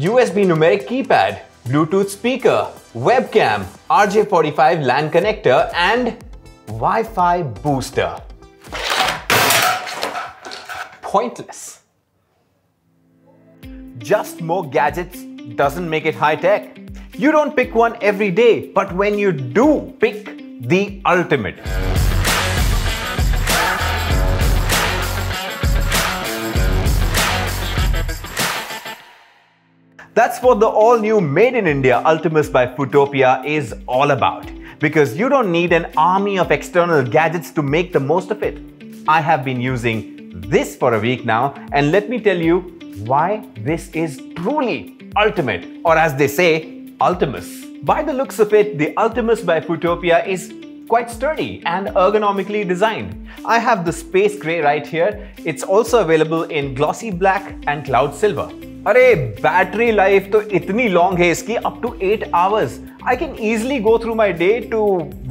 USB numeric keypad, Bluetooth speaker, webcam, RJ45 LAN connector and Wi-Fi booster. Pointless. Just more gadgets doesn't make it high tech. You don't pick one every day, but when you do, pick the ultimate. That's what the all-new Made in India Ultimus by Futopia is all about. Because you don't need an army of external gadgets to make the most of it. I have been using this for a week now and let me tell you why this is truly ultimate or as they say, Ultimus. By the looks of it, the Ultimus by Futopia is quite sturdy and ergonomically designed. I have the space gray right here. It's also available in glossy black and cloud silver. अरे battery life तो इतनी long है इसकी up to eight hours I can easily go through my day to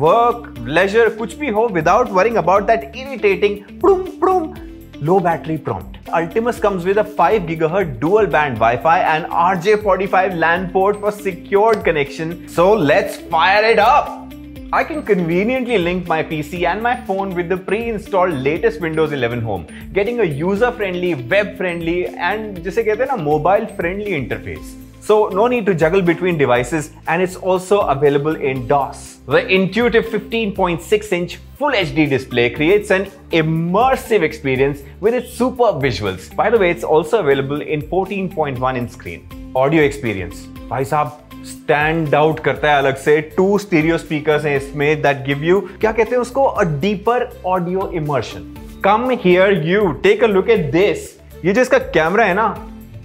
work leisure कुछ भी हो without worrying about that irritating प्रूम प्रूम low battery prompt. Ultimus comes with a 5 GHz dual band Wi-Fi and RJ45 LAN port for secured connection. So let's fire it up! I can conveniently link my PC and my phone with the pre-installed latest Windows 11 Home, getting a user-friendly, web-friendly and just कहते हैं mobile-friendly interface. So no need to juggle between devices and it's also available in DOS. The intuitive 15.6-inch Full HD display creates an immersive experience with its superb visuals. By the way, it's also available in 14.1-inch screen. Audio experience. भाई साहब stand out करता है अलग से to stereo speakers हैं इसमें that give you क्या कहते हैं उसको a deeper audio immersion come here you take a look at this ये जो इसका कैमरा है ना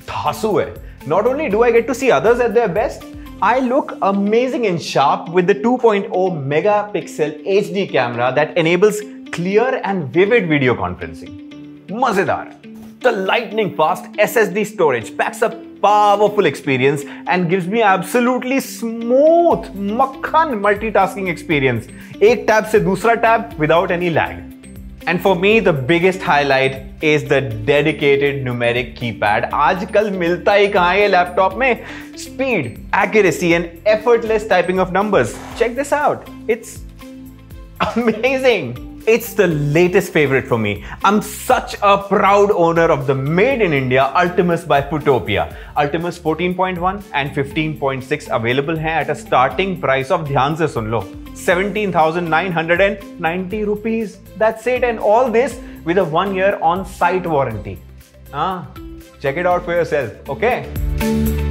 धासु है not only do I get to see others at their best I look amazing in sharp with the 2.0 megapixel HD camera that enables clear and vivid video conferencing. Mazedar. The lightning fast SSD storage packs up powerful experience and gives me absolutely smooth makhan multitasking experience. एक tab से दूसरा tab without any lag. And for me, the biggest highlight is the dedicated numeric keypad. आजकल मिलता ही कहाँ है laptop में Speed, accuracy and effortless typing of numbers. Check this out. It's amazing. It's the latest favorite for me. I'm such a proud owner of the made in India Ultimus by Futopia. Ultimus 14.1 and 15.6 available hai at a starting price of dhyan se sun lo 17,990 rupees. That's it and all this with a one year on site warranty. Ah, check it out for yourself, okay?